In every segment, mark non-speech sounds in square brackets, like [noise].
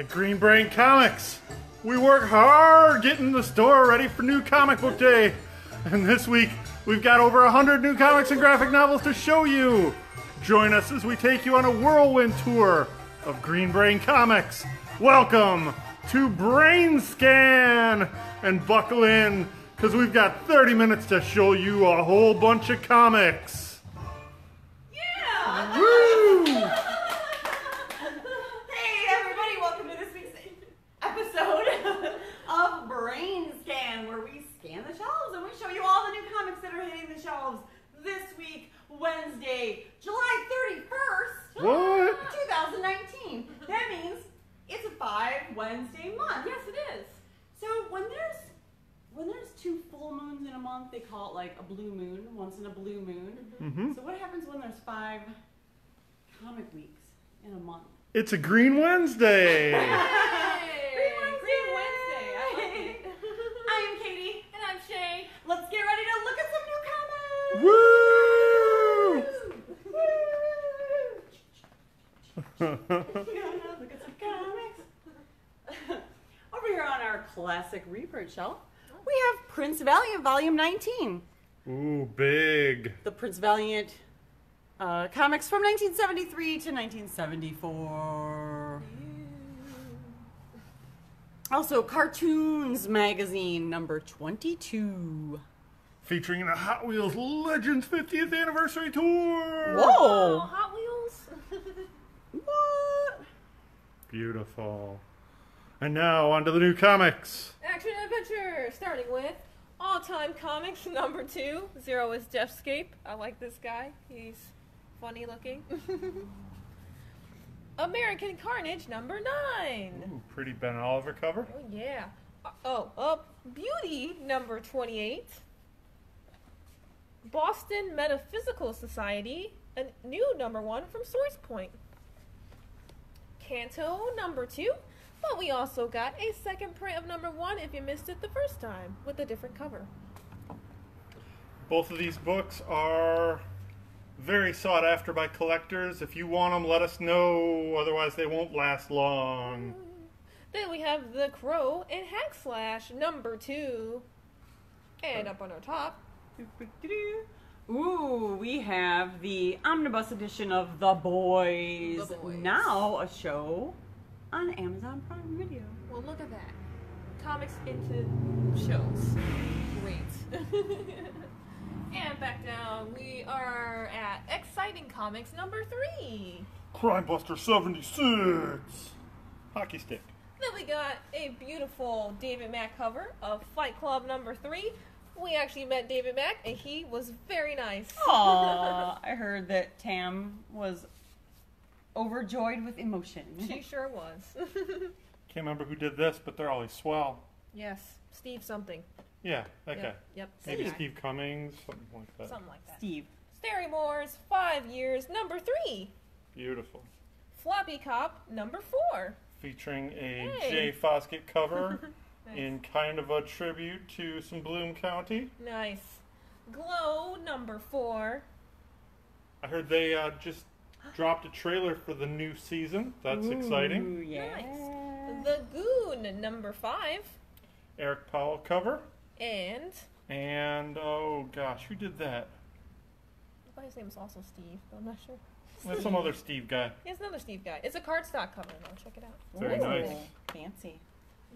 At Green Brain Comics, we work hard getting the store ready for new comic book day. And this week, we've got over 100 new comics and graphic novels to show you. Join us as we take you on a whirlwind tour of Green Brain Comics. Welcome to Brain Scan! And buckle in, because we've got 30 minutes to show you a whole bunch of comics. Five Wednesday month. Yes, it is. So when there's when there's two full moons in a month, they call it like a blue moon, once in a blue moon. Mm-hmm. So what happens when there's five comic weeks in a month? It's a Green Wednesday. Green Wednesday. [laughs] I am Katie. And I'm Shay. Let's get ready to look at some new Woo! Woo! [laughs] [laughs] classic reprint shelf, we have Prince Valiant Volume 19. Ooh, big. The Prince Valiant uh, comics from 1973 to 1974. Also, Cartoons Magazine number 22. Featuring the Hot Wheels Legends 50th Anniversary Tour! Oh, Whoa! Hot Wheels. [laughs] What? Beautiful. And now, on to the new comics. Action adventure, starting with all-time comics [laughs] number two. Zerosis Deathscape. I like this guy. He's funny looking. [laughs] American Carnage number nine. Ooh, pretty Ben Oliver cover. Oh yeah. Uh, oh, up Beauty number 28. Boston Metaphysical Society, a new number 1 from Source Point. Canto number 2, but we also got a second print of number 1 if you missed it the first time with a different cover. Both of these books are very sought after by collectors. If you want them, let us know. Otherwise, they won't last long. Mm. Then we have The Crow and Hack Slash number 2. And up on our top, Ooh, we have the omnibus edition of The Boys. The Boys. Now a show on Amazon Prime Video. Well, look at that. Comics into shows. Great. [laughs] and back down, we are at Exciting Comics number three. Crime Buster 76! Hockey stick. Then we got a beautiful David Mack cover of Fight Club number three. We actually met David Mack, and he was very nice. Aw, [laughs] I heard that Tam was overjoyed with emotion. [laughs] she sure was. [laughs] Can't remember who did this, but they're always swell. yes, Steve something. Yeah, that guy. Yep, yep. Maybe same guy. Steve Cummings, something like that. Something like that. Steve. Starry Moore's Five Years number three. Beautiful. Floppy Cop number four. Featuring a Hey. Jay Fosgitt cover [laughs] Nice. in kind of a tribute to some Bloom County. Nice. Glow number four. I heard they uh, just dropped a trailer for the new season. That's exciting. Ooh, yeah. The Goon number five. Eric Powell cover. And And, oh gosh, who did that? I thought his name was also Steve, but I'm not sure. That's some other Steve guy. It's another Steve guy. It's a cardstock cover though. Check it out. Very Ooh, nice. Fancy.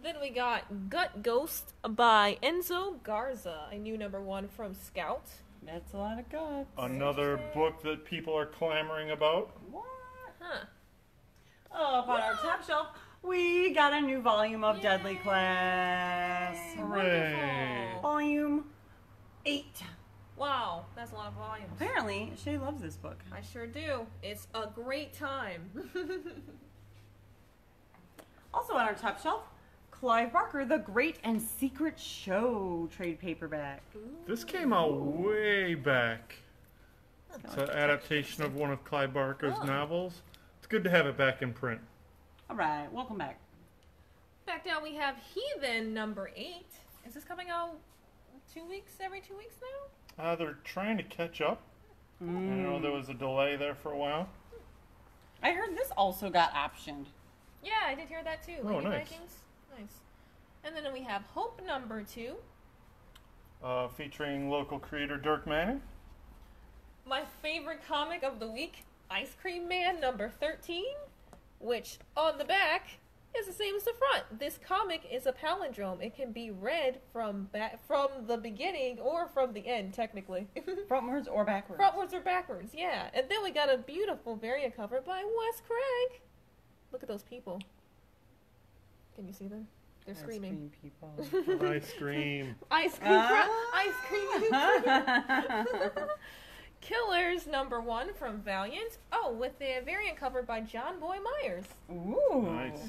Then we got Gut Ghost by Enzo Garza, a new number one from Scout. That's a lot of guts. Another book that people are clamoring about. What? Huh. Oh, Up on our top shelf, we got a new volume of Deadly Class. Hooray. Wonderful. Volume 8. Wow, that's a lot of volumes. Apparently, Shay loves this book. I sure do. It's a great time. [laughs] Also on our top shelf, Clive Barker, The Great and Secret Show trade paperback. This came out way back. It's an adaptation of one of Clive Barker's Oh. novels. It's good to have it back in print. All right, welcome back. Back down we have Heathen number eight. Is this coming out two weeks, every two weeks now? Uh, they're trying to catch up. I know Mm. there was a delay there for a while. I heard this also got optioned. Yeah, I did hear that too. Oh, Lady nice. Vikings. Nice. And then we have Hope number two. Uh, featuring local creator Dirk Manning. My favorite comic of the week, Ice Cream Man number 13, which on the back is the same as the front. This comic is a palindrome. It can be read from ba- from the beginning or from the end, technically. [laughs] Frontwards or backwards? Frontwards or backwards, yeah. And then we got a beautiful variant cover by Wes Craig. Look at those people. Can you see them? They're screaming. Cream people. [laughs] Ice cream. Ice cream, Ah. ice cream. [laughs] Killers number one from Valiant. Oh, with the variant cover by John Boy Myers. Ooh. Nice.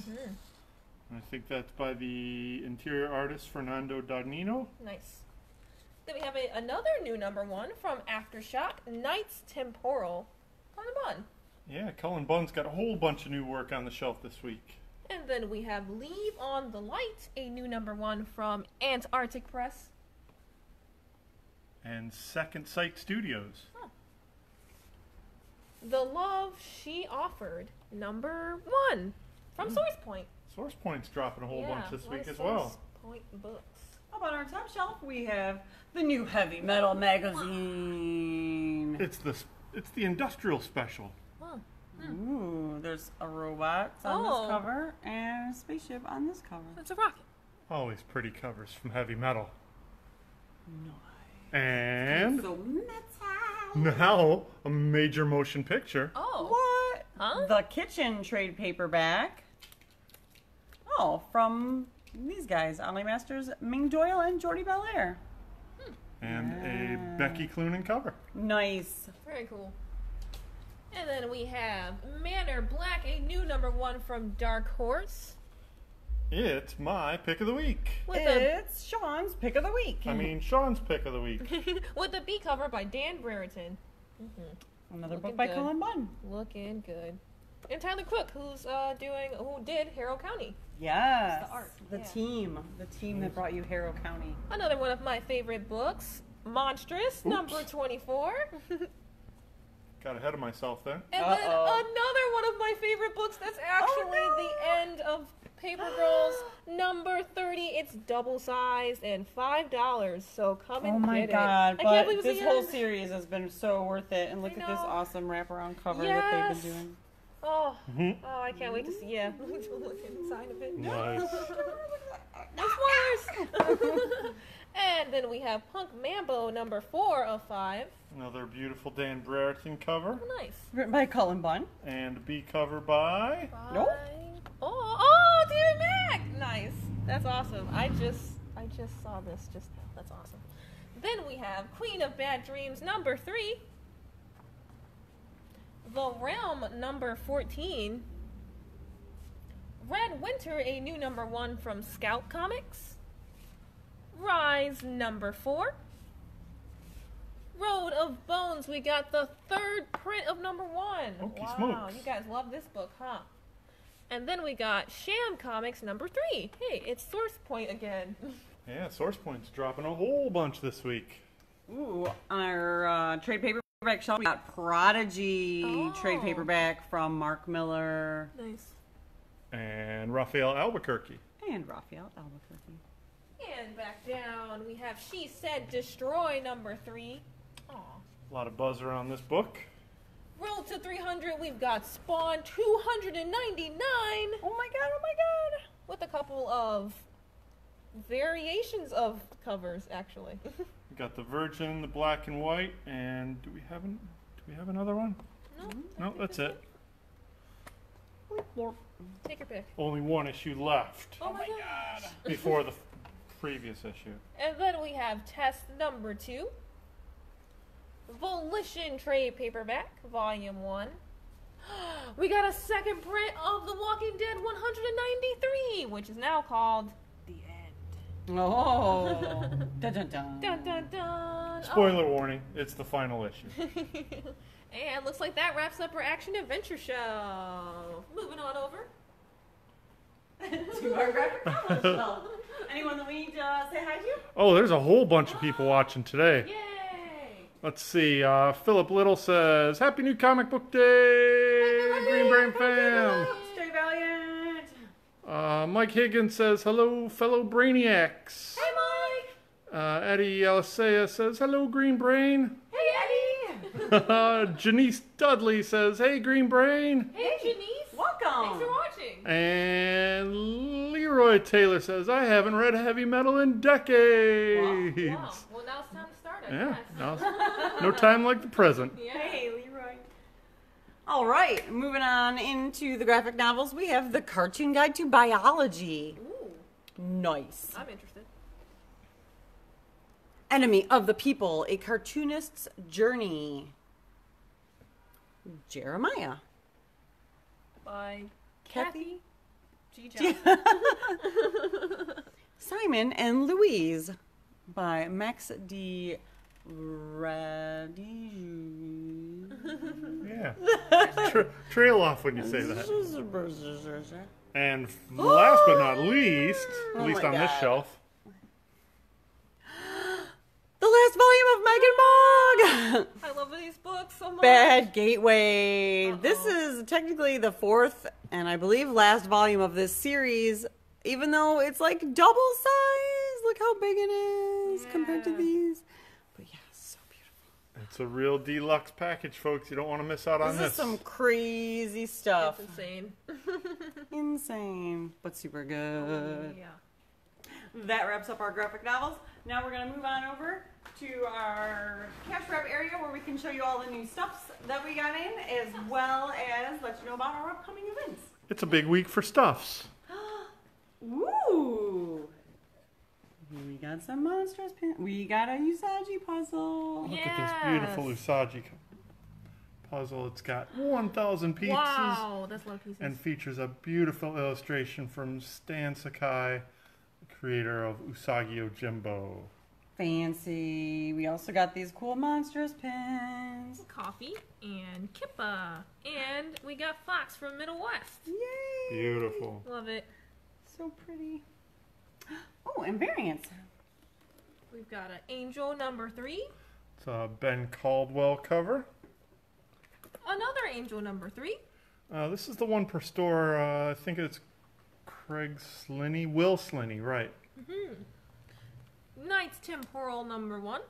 I think that's by the interior artist Fernando Dagnino. Nice. Then we have a, another new number one from Aftershock, Knights Temporal. On the bun. Yeah, Cullen Bunn's got a whole bunch of new work on the shelf this week. And then we have Leave on the Light, a new number one from Antarctic Press. And Second Sight Studios. The Love She Offered, number one from Hmm. Source Point. Source Point's dropping a whole Yeah, bunch this a week as well. Source Point books. Up on our top shelf, we have the new Heavy Metal magazine. It's the it's the industrial special. Huh. Ooh, there's a robot on Oh. this cover and a spaceship on this cover. It's a rocket. Always pretty covers from heavy metal. Nice. And So metal. now a major motion picture. Oh. What? Huh? The kitchen trade paperback. Oh, from these guys, Ollie Masters, Ming Doyle, and Jordie Bellaire. And Yeah. a Becky Cloonan cover. Nice. Very cool. And then we have Manor Black, a new number one from Dark Horse. It's my pick of the week. With a It's Sean's pick of the week. I mean, Sean's pick of the week. [laughs] with a B cover by Dan Brereton. Another looking book by good. Cullen Bunn. Looking good. And Tyler Crook, who's uh, doing, who did Harrow County. Yes. the art, The yeah. team. The team that brought you Harrow County. Another one of my favorite books, Monstress, number 24. [laughs] and Got ahead of myself there. And then Uh-oh. another one of my favorite books that's actually oh, no. the end of Paper Girls, [gasps] number 30. It's double sized and $5. So come oh and Oh my get god, it. I but can't believe it's this whole end. series has been so worth it. And look at this know. awesome wraparound cover that they've been doing. Oh, oh, I can't wait to mm-hmm. see. Yeah, [laughs] to look inside of it. Nice. [laughs] No spoilers. [laughs] and then we have Punk Mambo number four of five. Another beautiful Dan Brereton cover. Oh, nice. Written by Cullen Bunn. And B cover by. Nope. Oh, oh, David Mack. Nice. That's awesome. I just, I just saw this just now. That's awesome. Then we have Queen of Bad Dreams number three. The Realm number 14. Red Winter, a new number one from Scout Comics. Rise number four. Road of Bones, we got the third print of number one. Okey wow, smokes. you guys love this book, huh? And then we got Sham Comics number three. Hey, it's Source Point again. [laughs] Yeah, Source Point's dropping a whole bunch this week. Ooh, on our uh, trade paperback shelf, we got Prodigy trade Oh. paperback from Mark Millar nice. And Rafael Albuquerque. and Rafael Albuquerque. And back down, we have She Said Destroy number three. Aw. A lot of buzz around this book. Road to 300, we've got Spawn 299 Oh my god! Oh my god! with a couple of variations of covers, actually. [laughs] We got the Virgin, the black and white, and do we have an, do we have another one? no, mm-hmm. No, that's it. take your pick. Only one issue left Oh my oh god. before the f- [laughs] previous issue. And then we have test number two. Volition trade paperback, volume one. [gasps] We got a second print of The Walking Dead 193, which is now called The End. Oh! [laughs] dun dun dun. Dun dun dun. Spoiler oh. warning, it's the final issue. Oh. [laughs] and looks like that wraps up our action adventure show. Moving on over. [laughs] to our graphic novel shelf. Anyone that we need to uh, say hi to? Oh, there's a whole bunch of people watching today. Yay! Let's see. Uh, Philip Little says, Happy New Comic Book Day, Green Brain fam. Stay valiant. Uh, Mike Higgins says, hello, fellow Brainiacs. Hey, Mike. Uh, Eddie Alisea says, hello, Green Brain. Hey, Eddie. Uh, [laughs] Janice Dudley says, hey, Green Brain. Hey, Janice. Welcome. Thanks for watching. And Leroy Taylor says, I haven't read heavy metal in decades. Wow. Well, now it's time to start. I Yeah, guess. no, [laughs] no time like the present. Yeah. Hey, Leroy. All right, moving on into the graphic novels, we have the Cartoon Guide to Biology. Ooh, Nice. I'm interested. Enemy of the People, a cartoonist's journey. Jeremiah. By Kathy? Kathy G. Johnson. Simon and Louise by Max de Radiguès. Yeah. Tra- trail off when you say that. And last but not least, oh at Oh least my on this God. shelf, [gasps] The last volume of Megg and Mogg! I love these books so much. Bad Gateway. This Uh-oh. is technically the fourth and I believe last volume of this series, even though it's like double size. Look how big it is compared to these. But yeah, so beautiful. it's a real deluxe package, folks. You don't want to miss out on This this. is some crazy stuff. It's insane. [laughs] Insane, but super good. yeah. That wraps up our graphic novels. Now we're going to move on over to our cash wrap area where we can show you all the new stuffs that we got in, as well as let you know about our upcoming events. It's a big week for stuffs. [gasps] Ooh! We got some Monstress pin. We got a Usagi puzzle. Look at this beautiful Usagi puzzle. It's got 1,000 pieces Wow, that's a lot of pieces. and features a beautiful illustration from Stan Sakai, the creator of Usagi Yojimbo. Fancy. We also got these cool Monstress pins. coffee and Kippa, and we got Fox from Middle West. Yay! Beautiful. Love it. So pretty. [gasps] Oh, and variants. We've got an Angel number three, It's a Ben Caldwell cover. another Angel number three, Uh, this is the one per store. Uh, I think it's Craig Sliney, Will Sliney, right? Knight's Temporal number one.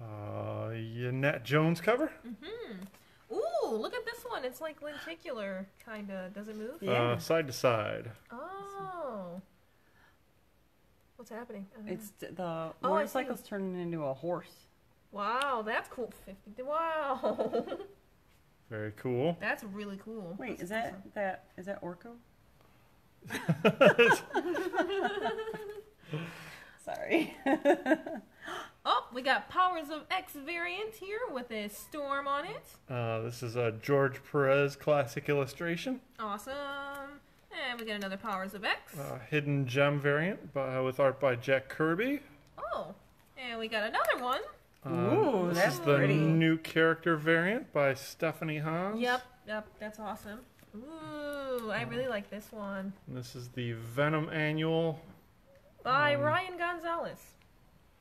Uh, Yannette Jones cover. Mm-hmm. Ooh, look at this one. It's like lenticular, kinda. Does it move? Yeah. Uh, side to side. Oh. What's happening? I know. It's t- the Oh, I motorcycle's turning into a horse. wow, that's cool. Fifty. Wow, [laughs] Very cool. that's really cool. Wait, is that that is that Orko? [laughs] [laughs] Sorry. [laughs] Oh, we got Powers of X variant here with a storm on it. Uh, this is a George Perez classic illustration. Awesome. And we got another Powers of X. Uh, hidden gem variant by, with art by Jack Kirby. Oh, and we got another one. Um, Ooh, this that's is the pretty. new character variant by Stephanie Hans. Yep, yep, that's awesome. Ooh, I really like this one. And this is the Venom annual. By Ryan Gonzalez.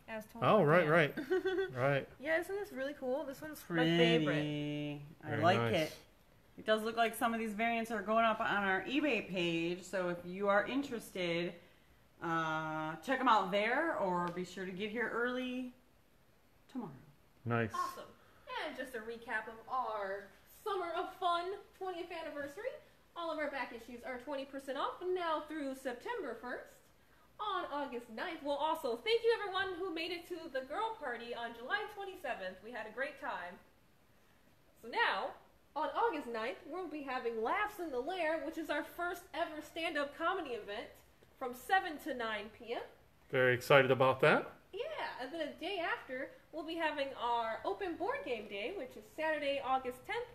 As told Oh, right, Dan. right, [laughs] right. Yeah, isn't this really cool? This one's my favorite. Pretty. I Very like nice. it. It does look like some of these variants are going up on our eBay page, so if you are interested, uh, check them out there or be sure to get here early tomorrow. Nice. Awesome. And just a recap of our Summer of Fun 20th anniversary. All of our back issues are 20% off now through September 1st. On August 9th, we'll also thank you everyone who made it to the girl party on July 27th. We had a great time. So now, on August 9th, we'll be having Laughs in the Lair, which is our first ever stand up comedy event from 7 to 9 p.m. Very excited about that. Yeah, and then a day after, we'll be having our open board game day, which is Saturday, August 10th,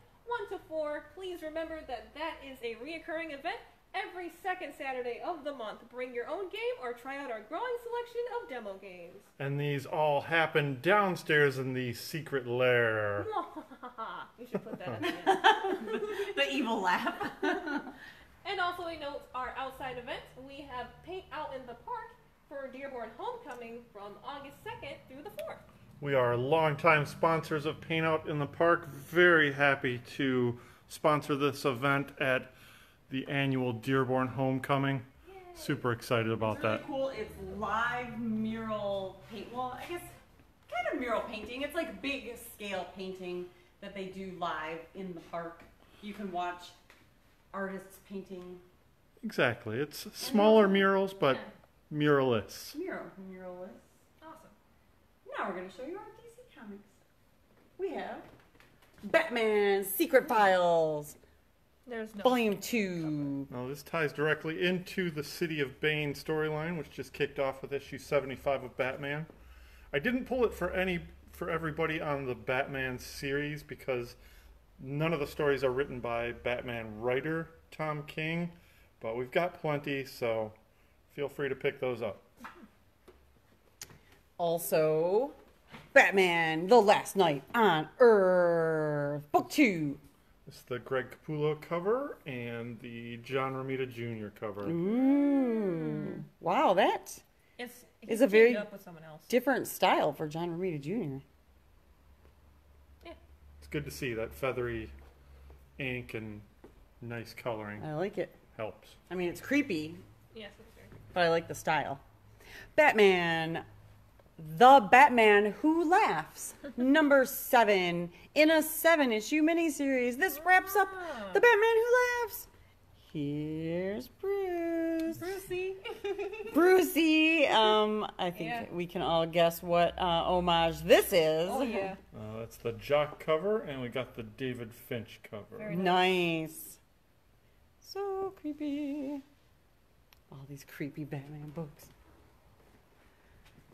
1 to 4. Please remember that that is a reoccurring event every second Saturday of the month. Bring your own game or try out our growing selection of demo games. And these all happen downstairs in the secret lair. [laughs] we should put that at the end. The evil laugh. [laughs] And also a note, our outside events, we have Paint Out in the Park for Dearborn Homecoming from August 2nd through the 4th. We are longtime sponsors of Paint Out in the Park. Very happy to sponsor this event at the annual Dearborn Homecoming. Super excited about It's really that. cool. It's live mural paint. Well, I guess kind of mural painting. It's like big scale painting that they do live in the park. You can watch artists painting Exactly. It's smaller murals, but muralists. mural muralists. Awesome. Now we're going to show you our DC comics. We have Batman Secret Files, There's no. Volume 2. Now, this ties directly into the City of Bane storyline, which just kicked off with issue 75 of Batman. I didn't pull it for any for everybody on the Batman series because none of the stories are written by Batman writer Tom King, but we've got plenty, so feel free to pick those up. Also, Batman The Last Night on Earth, Book 2. It's the Greg Capullo cover and the John Romita Jr. cover. Ooh. Wow, that It's, it It's can a very- up with someone else. different style for John Romita Jr. It's good to see that feathery ink and nice coloring I like it. helps. I mean, it's creepy, Yes, it's very. but I like the style. Batman, the Batman Who Laughs, number seven in a seven issue miniseries. This wraps up the Batman Who Laughs. Here's Bruce. Brucey. [laughs] Brucey. Um, I think Yeah. we can all guess what uh, homage this is. oh yeah. Uh, that's the Jock cover, and we got the David Finch cover. Very Nice. So creepy. All these creepy Batman books.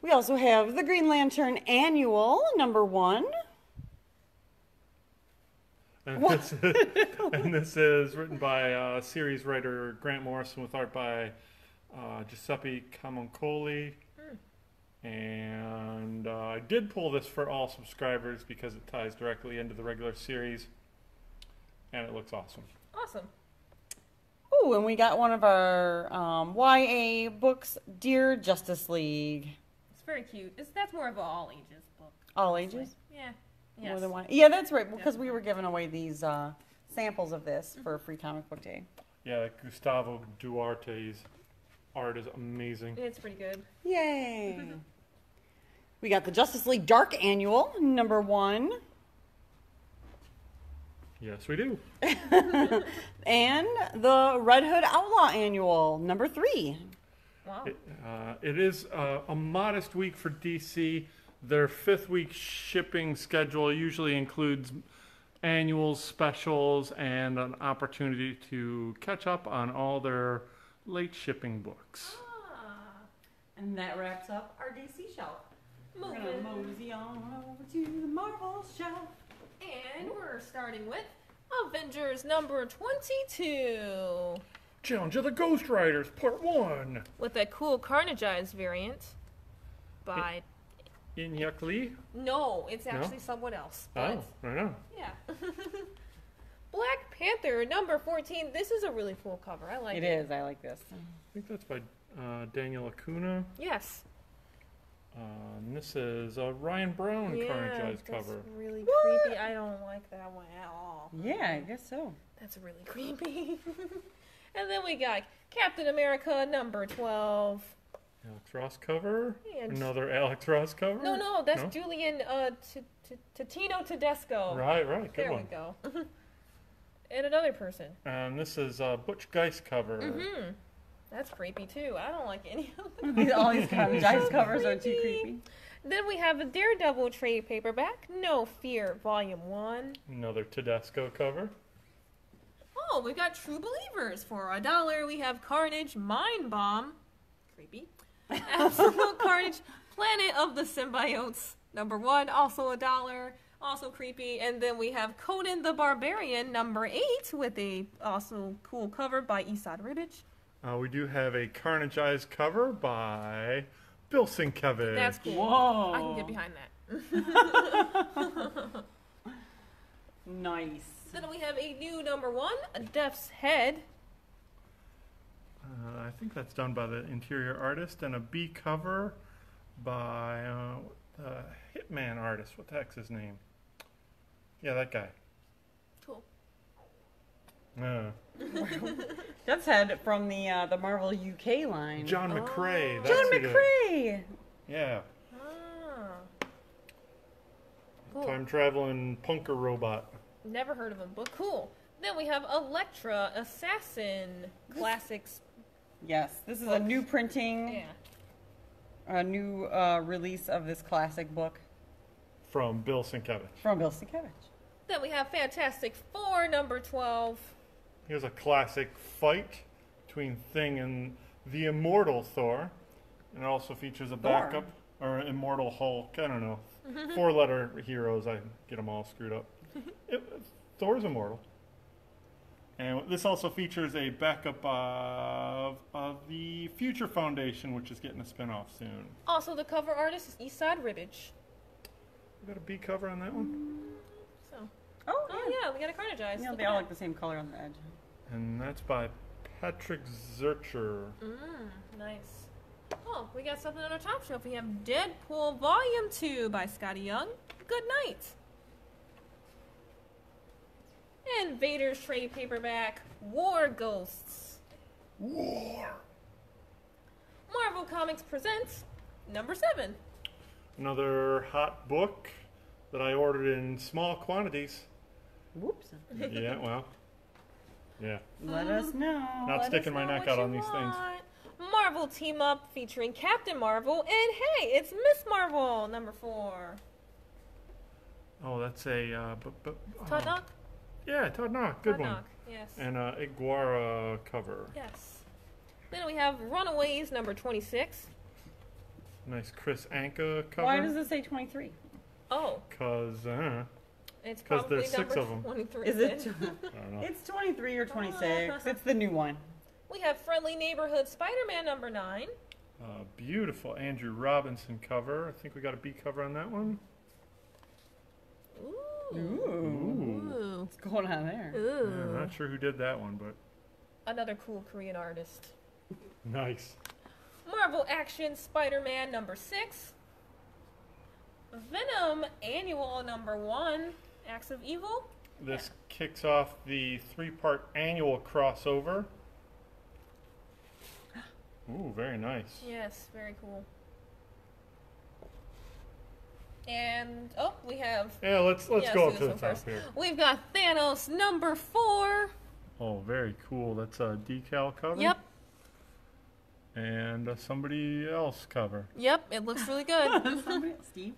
We also have the Green Lantern Annual, number one. And this, [laughs] and this is written by uh, series writer Grant Morrison with art by uh, Giuseppe Camuncoli. And uh, I did pull this for all subscribers because it ties directly into the regular series, and it looks awesome. Awesome. Ooh, and we got one of our um, YA books, Dear Justice League. It's very cute. It's, that's more of an all ages book. All ages? Yeah. More Yes. than one. Yeah, that's right, because we were giving away these uh, samples of this for Free Comic Book Day. Yeah, Gustavo Duarte's art is amazing. It's pretty good. Yay! [laughs] we got the Justice League Dark Annual, number one. Yes, we do. [laughs] And the Red Hood Outlaw Annual, number three. Wow. It, uh, it is uh, a modest week for DC. Their fifth week shipping schedule usually includes annuals, specials, and an opportunity to catch up on all their late shipping books. Ah, And that wraps up our DC shelf. We're gonna moving. mosey on over to the Marvel shelf. And we're starting with Avengers number 22 Challenge of the Ghost Riders, Part 1. with that cool Carnageized variant by. Inhyuk Lee? No, it's No? actually someone else. But Oh, I know. yeah. [laughs] Black Panther number 14. This is a really cool cover. I like It it. is, I like this. I think that's by uh, Daniel Acuna. Yes. Uh, and this is a Ryan Brown yeah, Carnageized that's cover. really What? creepy. I don't like that one at all. Yeah, I guess so. That's really creepy. [laughs] and then we got Captain America number 12. Alex Ross cover. And Another Alex Ross cover. no, no, that's No? Julian uh, T- T- Totino Tedesco. Right, right. Good there one. we go. [laughs] and another person. And this is uh, Butch Guice cover. Mm-hmm. That's creepy too. I don't like any of [laughs] them. All these Carnageized covers are too creepy. creepy. Then we have a Daredevil trade paperback, No Fear, Volume 1. Another Tedesco cover. Oh, we got True Believers for a dollar. We have Carnage, Mind Bomb, creepy. [laughs] Absolute Carnage, Planet of the Symbiotes, number one, also a dollar, also creepy. And then we have Conan the Barbarian, number eight, with a also cool cover by Esad Ribic. Uh, we do have a Carnageized cover by Bill Sienkiewicz. That's cool. Whoa. I can get behind that. [laughs] Nice. Then we have a new number one, a Death's Head. Uh, I think that's done by the interior artist, and a B cover by uh, the Hitman artist. What the heck's his name? Yeah, that guy. Cool. [laughs] Yeah. That's Head from the uh, the Marvel UK line. John McCrea. Oh. John who did. McCrea. Yeah. Ah. Cool. Time traveling punker robot. Never heard of him, but cool. Then we have Elektra Assassin Classics. Yes, this is a new printing, Yeah. a new uh, release of this classic book From Bill Sienkiewicz. from Bill Sienkiewicz. Then we have Fantastic Four number 12. Here's a classic fight between Thing and the immortal Thor. And it also features a Thor? backup, or immortal Hulk. I don't know. Four letter heroes. I get them all screwed up. It- Thor's immortal. And this also features a backup of, of the Future Foundation, which is getting a spin off soon. Also, the cover artist is Esad Ribic. We got a B cover on that one. So, Oh, oh yeah, we got a Carnageized. Yeah, they all that. look the same color on the edge. And that's by Patrick Zircher. Mm, nice. Oh, we got something on our top shelf. We have Deadpool Volume 2 by Skottie Young. Good night. And Vader's trade paperback, War Ghosts. War! Marvel Comics presents number 7. Another hot book that I ordered in small quantities. Whoops. yeah, well, yeah. Let us know. Not Let us sticking my neck out on these things. Marvel Team Up featuring Captain Marvel, and hey, it's Ms. Marvel, number 4. Oh, that's a. Uh, bu- bu- Todd oh. Nauck? Yeah, Todd Nauck. Good Todd one. Nauck, yes. And uh, Iguara cover. Yes. Then we have Runaways number 26. Nice Kris Anka cover. Why does it say 23? Oh, Because, uh, it's 'Cause probably there's six number of 'em. 23. Is it? then. [laughs] I don't know. it's 23 or 26. [laughs] It's the new one. we have Friendly Neighborhood Spider-Man number 9. Uh, beautiful Andrew Robinson cover. I think we got a B cover on that one. Ooh. Ooh. Ooh. What's [laughs] going on there? Yeah, I'm not sure who did that one, but Another cool Korean artist. [laughs] nice. Marvel Action Spider-Man number 6. Venom Annual number 1. Acts of Evil. This kicks off the three part annual crossover. [gasps] Ooh, very nice. Yes, very cool. And oh, we have Yeah, let's let's Yeah, go let's up to the top first. here. We've got Thanos number four. Oh, very cool. That's a decal cover. Yep, And uh, somebody else cover. yep, it looks really good. [laughs] Steve?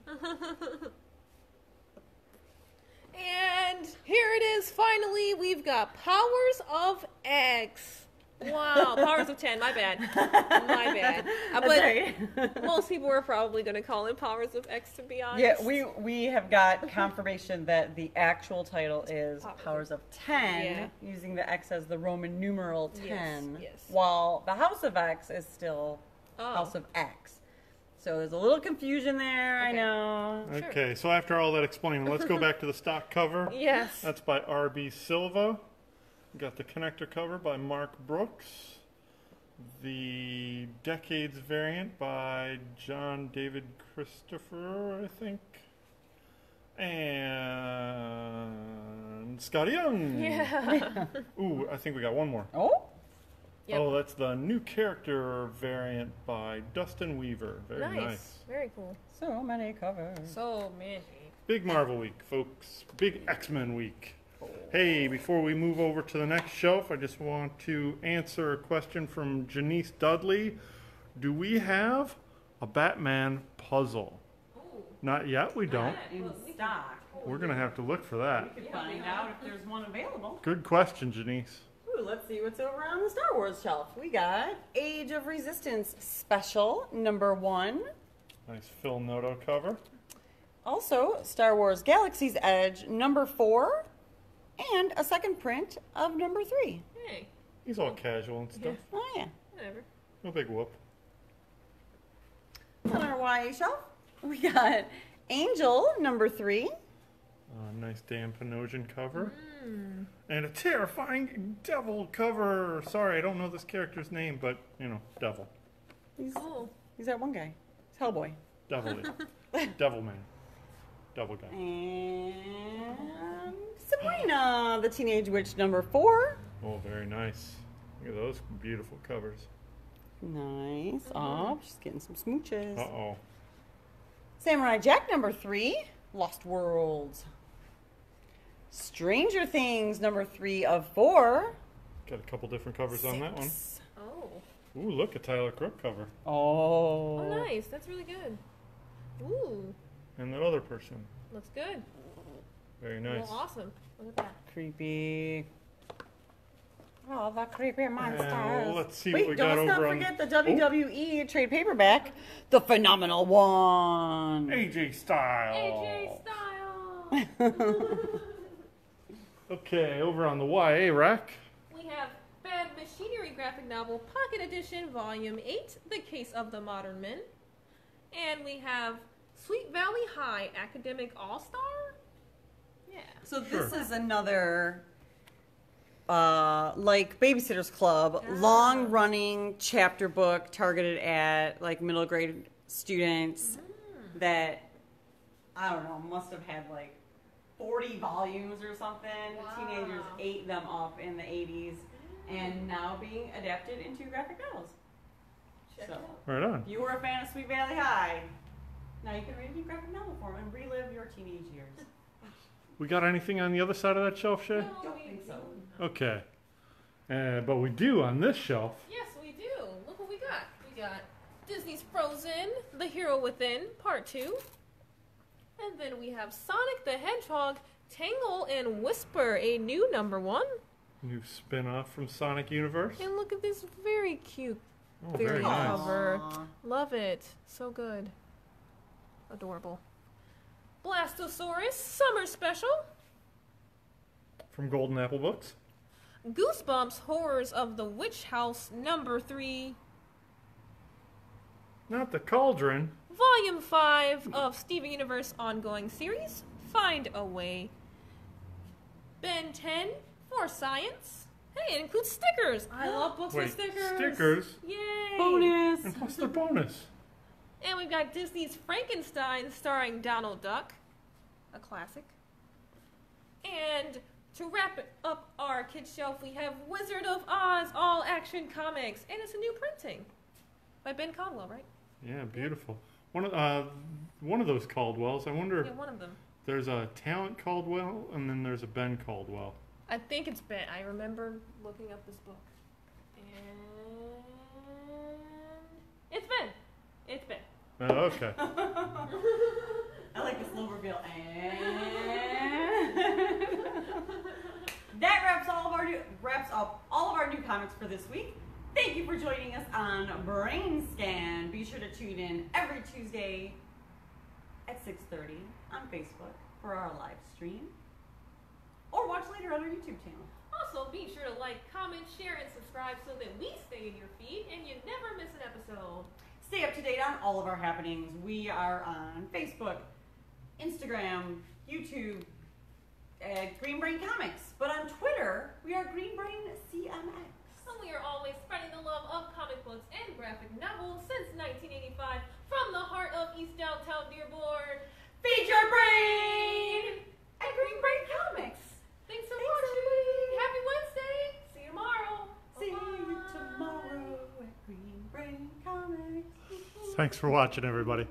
and here it is. Finally, we've got Powers of X. Wow, Powers of Ten. My bad. My [laughs] bad. Uh, but right. [laughs] most people are probably going to call it Powers of X. To be honest. Yeah, we we have got [laughs] confirmation that the actual title is Powers of- Powers of Ten, Yeah. using the X as the Roman numeral ten, yes. yes. while the House of X is still Oh. House of X. So there's a little confusion there. I know. Okay. know. Sure. Okay, so after all that explaining, let's go back to the stock cover. Yes. That's by R.B. Silva. We got the connector cover by Mark Brooks. The Decades variant by John David Christopher, I think. And Skottie Young. Yeah. Ooh, I think we got one more. Oh, Yep. Oh, that's the new character variant by Dustin Weaver. Very nice. nice. Very cool. so many covers. So many. Big Marvel week, folks. Big X Men week. Hey, before we move over to the next shelf, I just want to answer a question from Janice Dudley. Do we have a Batman puzzle? Oh. Not yet, we don't. in stock. We're going to have to look for that. We could find out if there's one available. Good question, Janice. Ooh, let's see what's over on the Star Wars shelf. We got Age of Resistance Special number one. Nice Phil Noto cover. Also, Star Wars Galaxy's Edge number four, and a second print of number three. Hey, He's all casual and stuff. Oh yeah. whatever. No big whoop. On our YA shelf, we got Angel number three. Uh, nice Dan Panosian cover. And a terrifying devil cover. Sorry, I don't know this character's name, but, you know, devil. He's, Oh, he's that one guy. It's Hellboy. Devilly. [laughs] devil man. Devil guy. And Sabrina, the Teenage Witch number four. Oh, very nice. Look at those beautiful covers. Nice. Oh, she's getting some smooches. Uh oh. Samurai Jack number three, Lost Worlds. Stranger Things number three of four. Got a couple different covers on that one. Oh. Ooh, look, a Tyler Crook cover. Oh. Oh, nice. That's really good. Ooh, And that other person. looks good. Very nice. Well, awesome. Look at that. Creepy. Oh, the creepy monsters. well, let's see what Wait, we don't got let's over not on- forget the oh. WWE trade paperback, the phenomenal one. AJ Style. AJ Styles. [laughs] Okay, over on the YA rack. we have Bad Machinery graphic novel, Pocket Edition, Volume 8, The Case of the Modern Men. And we have Sweet Valley High, Academic All Star. Yeah. So this Sure. is another, uh, like Babysitter's Club, Ah. long-running chapter book targeted at like middle grade students Mm. that I don't know must have had like forty volumes or something. Wow. Teenagers ate them up in the eighties, and now being adapted into graphic novels. Check So, it out. Right on. if you were a fan of Sweet Valley High, now you can read a new graphic novel form and relive your teenage years. [laughs] We got anything on the other side of that shelf, Shay? No, don't we think so. Okay. Uh, but we do on this shelf. Yes, we do. Look what we got. We got Disney's Frozen, The Hero Within, Part 2. And then we have Sonic the Hedgehog, Tangle and Whisper, a new number one. New spin off from Sonic Universe. And look at this very cute Oh, Very very cool. nice. Cover. Aw. Love it. So good. Adorable. Blastosaurus Summer Special. From Golden Apple Books. Goosebumps Horrors of the Witch House number 3. Not the Cauldron. Volume 5 of Steven Universe ongoing series. Find a Way. Ben 10 for Science. Hey, it includes stickers. I love books Wait, with stickers. stickers? Yay! Bonus. And plus the bonus? And we've got Disney's Frankenstein starring Donald Duck, a classic. And to wrap up our kids shelf, we have Wizard of Oz All Action Comics, and it's a new printing by Ben Caldwell, right? Yeah, beautiful. One of uh, one of those Caldwells. I wonder. Yeah, one of them. There's a Talent Caldwell, and then there's a Ben Caldwell. I think it's Ben. I remember looking up this book, and it's Ben. It's Ben. Oh, okay. [laughs] I like the slow reveal. And [laughs] that wraps all of our new wraps up all of our new comics for this week. Thank you for joining us on Brain Scan. Be sure to tune in every Tuesday at 6:30 on Facebook for our live stream, or watch later on our YouTube channel. Also, be sure to like, comment, share, and subscribe so that we stay in your feed and you never miss an episode. Stay up to date on all of our happenings. We are on Facebook, Instagram, YouTube, at Green Brain Comics. But on Twitter, we are Green Brain CMX. And we are always spreading the love of comic books and graphic novels since 1985 from the heart of East Downtown Dearborn. Feed your brain at Green Brain Comics. Thanks for Thanks, watching. everybody. Happy Wednesday. See you tomorrow. See you Comics. Thanks for watching, everybody.